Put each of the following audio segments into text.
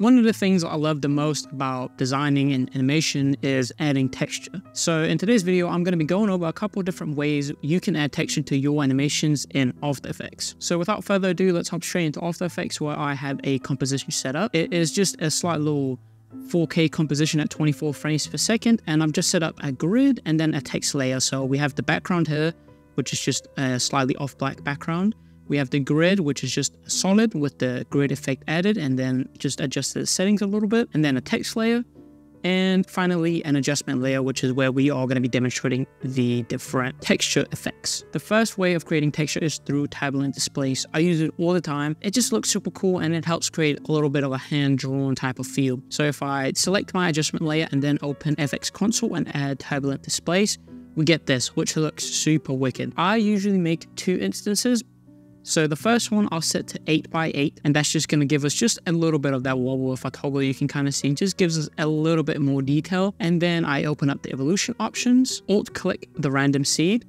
One of the things I love the most about designing and animation is adding texture. So in today's video, I'm going to be going over a couple of different ways you can add texture to your animations in After Effects. So without further ado, let's hop straight into After Effects where I have a composition set up. It is just a slight little 4K composition at 24 frames per second and I've just set up a grid and then a text layer. So we have the background here, which is just a slightly off black background. We have the grid, which is just solid with the grid effect added and then just adjust the settings a little bit. And then a text layer. And finally, an adjustment layer, which is where we are going to be demonstrating the different texture effects. The first way of creating texture is through Turbulent Displace. I use it all the time. It just looks super cool and it helps create a little bit of a hand-drawn type of feel. So if I select my adjustment layer and then open FX Console and add Turbulent Displace, we get this, which looks super wicked. I usually make two instances, so the first one I'll set to 8 by 8 and that's just going to give us just a little bit of that wobble. If I toggle you can kind of see, just gives us a little bit more detail. And then I open up the evolution options, alt click the random seed,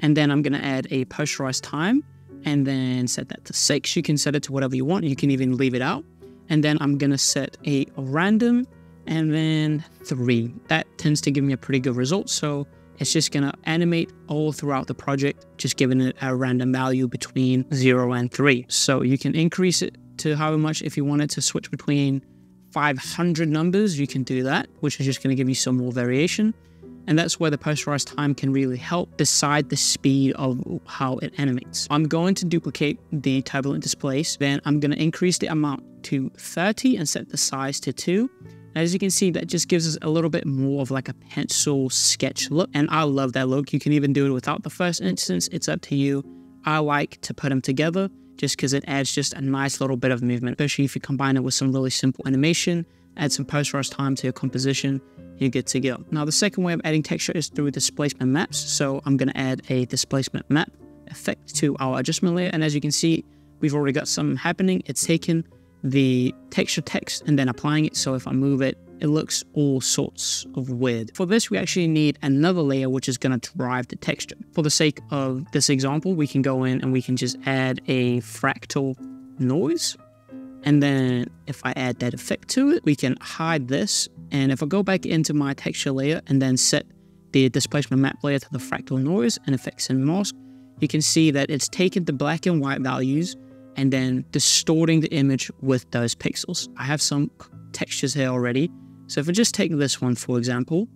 and then I'm going to add a posterized time and then set that to 6. You can set it to whatever you want. You can even leave it out. And then I'm going to set a random and then 3. That tends to give me a pretty good result. So it's just going to animate all throughout the project, just giving it a random value between 0 and 3. So you can increase it to however much if you wanted to switch between 500 numbers, you can do that, which is just going to give you some more variation. And that's where the posterized time can really help decide the speed of how it animates. I'm going to duplicate the turbulent displace, then I'm going to increase the amount to 30 and set the size to 2. As you can see, that just gives us a little bit more of like a pencil sketch look. And I love that look. You can even do it without the first instance. It's up to you. I like to put them together just because it adds just a nice little bit of movement, especially if you combine it with some really simple animation, add some posterize time to your composition, you're good to go. Now, the second way of adding texture is through displacement maps. So I'm going to add a displacement map effect to our adjustment layer. And as you can see, we've already got some happening. It's taken the texture text and then applying it. So if I move it, it looks all sorts of weird. For this, we actually need another layer which is going to drive the texture. For the sake of this example, we can go in and we can just add a fractal noise. And then if I add that effect to it, we can hide this. And if I go back into my texture layer and then set the displacement map layer to the fractal noise and effects and mask, you can see that it's taken the black and white values and then distorting the image with those pixels. I have some textures here already. So if I just take this one, for example,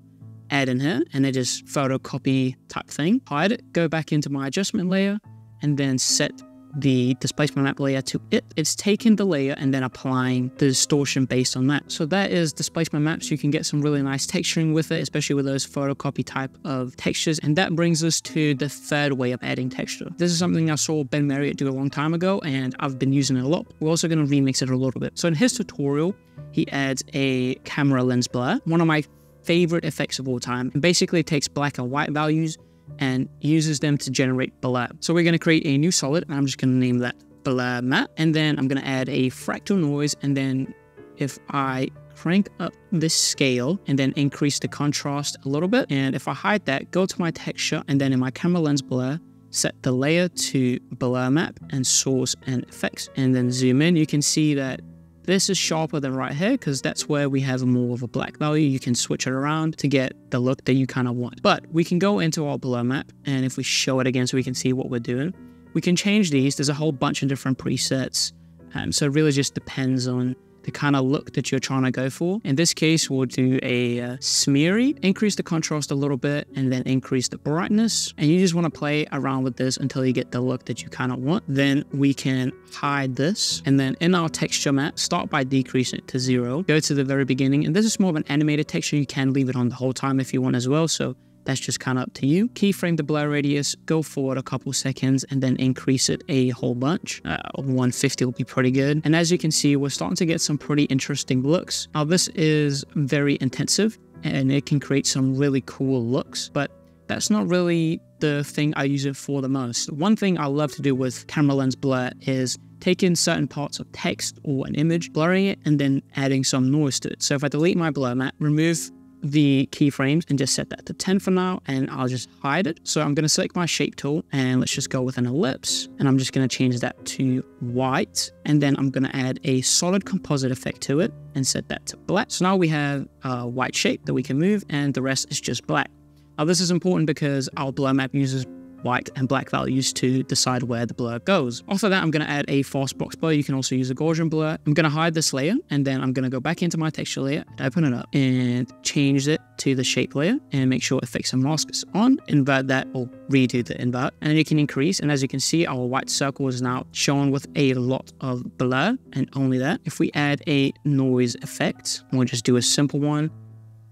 add in here and then just photocopy type thing, hide it, go back into my adjustment layer and then set the displacement map layer to it. It's taking the layer and then applying the distortion based on that. So that is displacement maps. You can get some really nice texturing with it, especially with those photocopy type of textures. And that brings us to the third way of adding texture. This is something I saw Ben Marriott do a long time ago and I've been using it a lot. We're also going to remix it a little bit. So in his tutorial, he adds a camera lens blur, one of my favorite effects of all time. And basically takes black and white values and uses them to generate blur. So we're going to create a new solid and I'm just going to name that blur matte. And then I'm going to add a fractal noise. And then if I crank up this scale and then increase the contrast a little bit. And if I hide that, go to my texture and then in my camera lens blur, set the layer to blur map and source and effects. And then zoom in, you can see that this is sharper than right here because that's where we have more of a black value. You can switch it around to get the look that you kind of want. But we can go into our blur map and if we show it again so we can see what we're doing, we can change these. There's a whole bunch of different presets. Um, so it really just depends on the kind of look that you're trying to go for. In this case, we'll do a uh, smeary, increase the contrast a little bit, and then increase the brightness. And you just want to play around with this until you get the look that you kind of want. Then we can hide this. And then in our texture map, start by decreasing it to zero. Go to the very beginning. And this is more of an animated texture. You can leave it on the whole time if you want as well. So that's just kind of up to you. Keyframe the blur radius, go forward a couple seconds and then increase it a whole bunch. Uh, 150 will be pretty good. And as you can see, we're starting to get some pretty interesting looks. Now this is very intensive and it can create some really cool looks, but that's not really the thing I use it for the most. One thing I love to do with camera lens blur is taking certain parts of text or an image, blurring it, and then adding some noise to it. So if I delete my blur map, remove the keyframes and just set that to 10 for now and I'll just hide it. So I'm going to select my shape tool and let's just go with an ellipse and I'm just going to change that to white and then I'm going to add a solid composite effect to it and set that to black. So now we have a white shape that we can move and the rest is just black. Now this is important because our blur map uses white and black values to decide where the blur goes. After that, I'm going to add a fast box blur. You can also use a Gaussian blur. I'm going to hide this layer and then I'm going to go back into my texture layer, open it up and change it to the shape layer and make sure effects and mask is on, invert that or redo the invert and then you can increase. And as you can see, our white circle is now shown with a lot of blur and only that. If we add a noise effect, we'll just do a simple one,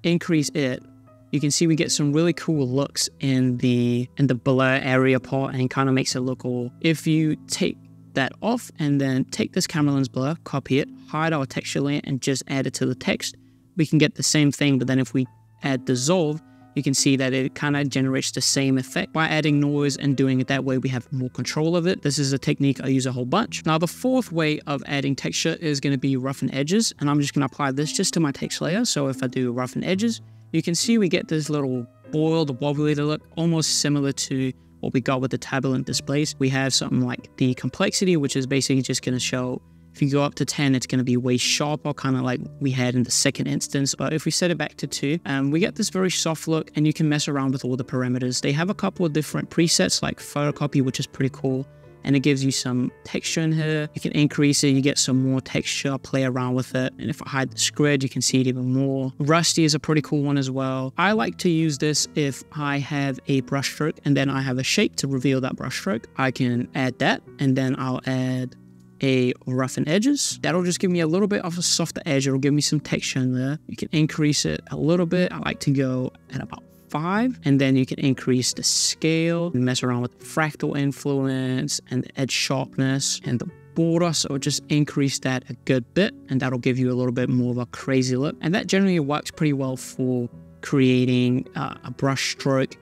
increase it you can see we get some really cool looks in the in the blur area part and kind of makes it look all. If you take that off and then take this camera lens blur, copy it, hide our texture layer and just add it to the text, we can get the same thing. But then if we add dissolve, you can see that it kind of generates the same effect. By adding noise and doing it that way, we have more control of it. This is a technique I use a whole bunch. Now, the fourth way of adding texture is going to be roughen edges, and I'm just going to apply this just to my text layer. So if I do roughen edges, you can see we get this little boiled, wobbly look, almost similar to what we got with the turbulent displace. We have something like the complexity, which is basically just going to show if you go up to 10, it's going to be way sharper, kind of like we had in the second instance. But if we set it back to 2, um, we get this very soft look and you can mess around with all the parameters. They have a couple of different presets like photocopy, which is pretty cool and it gives you some texture in here. You can increase it, you get some more texture, play around with it. And if I hide the grid, you can see it even more. Rusty is a pretty cool one as well. I like to use this if I have a brushstroke and then I have a shape to reveal that brushstroke. I can add that and then I'll add a roughen edges. That'll just give me a little bit of a softer edge. It'll give me some texture in there. You can increase it a little bit. I like to go at about five, and then you can increase the scale, mess around with fractal influence and edge sharpness and the border. So just increase that a good bit, and that'll give you a little bit more of a crazy look. And that generally works pretty well for creating uh, a brush stroke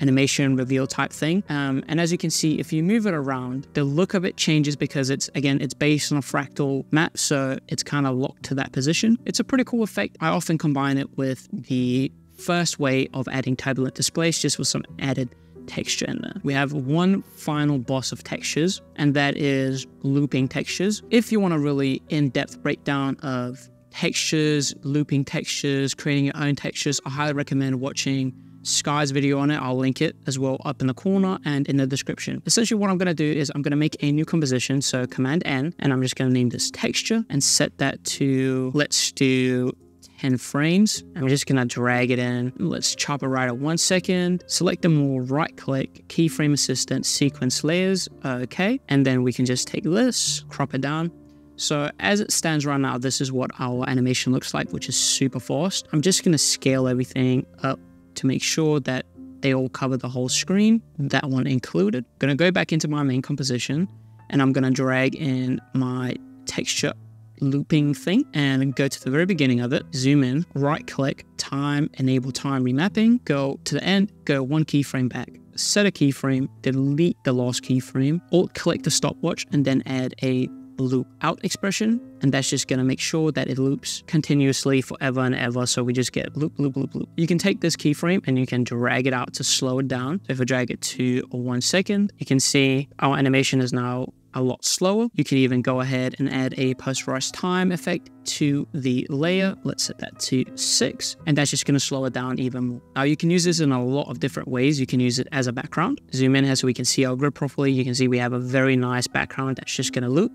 animation reveal type thing. Um, and as you can see, if you move it around, the look of it changes because it's, again, it's based on a fractal map. So it's kind of locked to that position. It's a pretty cool effect. I often combine it with the first way of adding turbulent displace just with some added texture in there. We have one final boss of textures, and that is looping textures. If you want a really in-depth breakdown of textures, looping textures, creating your own textures, I highly recommend watching Sky's video on it. I'll link it as well up in the corner and in the description. Essentially what I'm going to do is I'm going to make a new composition. So Command N, and I'm just going to name this texture and set that to, let's do 10 frames. I'm just gonna drag it in. Let's chop it right at one second. Select them all, right click, keyframe assistant, sequence layers, okay. And then we can just take this, crop it down. So as it stands right now, this is what our animation looks like, which is super fast. I'm just gonna scale everything up to make sure that they all cover the whole screen, that one included. Gonna go back into my main composition and I'm gonna drag in my texture looping thing and go to the very beginning of it, zoom in, right click, time, enable time remapping, go to the end, go one keyframe back, set a keyframe, delete the last keyframe, alt click the stopwatch, and then add a loop out expression. And that's just going to make sure that it loops continuously forever and ever. So we just get loop loop loop loop. You can take this keyframe and you can drag it out to slow it down. So if i drag it to one second you can see our animation is now a lot slower. You can even go ahead and add a posterize time effect to the layer. Let's set that to six, and that's just going to slow it down even more. Now you can use this in a lot of different ways. You can use it as a background. Zoom in here so we can see our grid properly. You can see we have a very nice background that's just going to loop.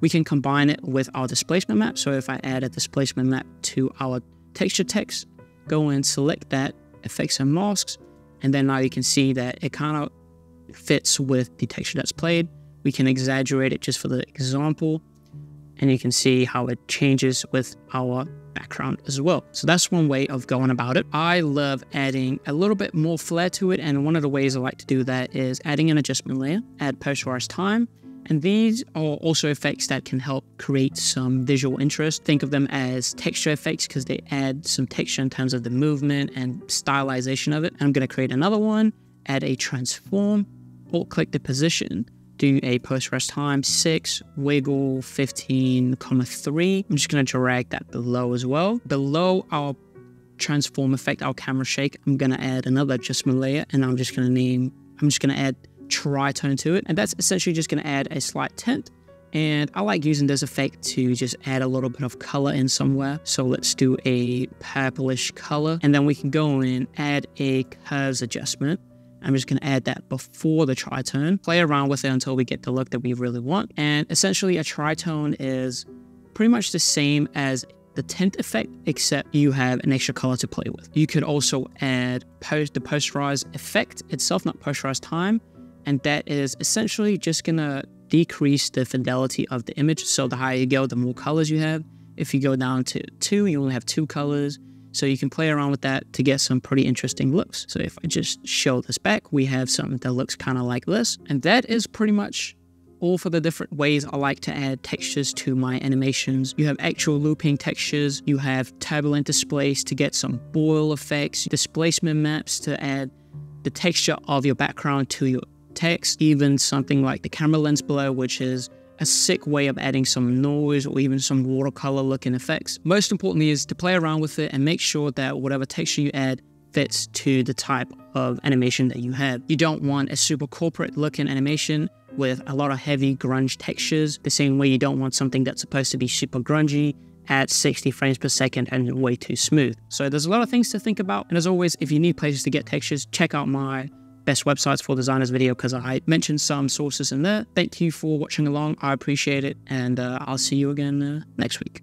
We can combine it with our displacement map. So if I add a displacement map to our texture text, go and select that, effects and masks, and then now you can see that it kind of fits with the texture that's played. We can exaggerate it just for the example, and you can see how it changes with our background as well. So that's one way of going about it. I love adding a little bit more flair to it, and one of the ways I like to do that is adding an adjustment layer, add posterize time, and these are also effects that can help create some visual interest. Think of them as texture effects because they add some texture in terms of the movement and stylization of it. I'm going to create another one, add a transform, alt click the position, do a posterize time 6, wiggle 15, comma 3. I'm just to drag that below as well. Below our transform effect, our camera shake, I'm gonna add another adjustment layer and I'm just gonna name, I'm just gonna add tritone to it. And that's essentially just gonna add a slight tint. And I like using this effect to just add a little bit of color in somewhere. So let's do a purplish color. And then we can go in, add a curves adjustment. I'm just going to add that before the tritone, play around with it until we get the look that we really want. And essentially a tritone is pretty much the same as the tint effect, except you have an extra color to play with. You could also add post the posterize effect itself, not posterize time, and that is essentially just gonna decrease the fidelity of the image. So the higher you go, the more colors you have. If you go down to two, you only have two colors. So you can play around with that to get some pretty interesting looks. So if I just show this back, we have something that looks kind of like this. And that is pretty much all for the different ways I like to add textures to my animations. You have actual looping textures, you have turbulent displace to get some boil effects, displacement maps to add the texture of your background to your text, even something like the camera lens blur, which is a sick way of adding some noise or even some watercolor looking effects. Most importantly is to play around with it and make sure that whatever texture you add fits to the type of animation that you have. You don't want a super corporate looking animation with a lot of heavy grunge textures, the same way you don't want something that's supposed to be super grungy at 60 frames per second and way too smooth. So there's a lot of things to think about. And as always, if you need places to get textures, check out my best websites for designers video because I mentioned some sources in there. Thank you for watching along. I appreciate it. And uh, I'll see you again uh, next week.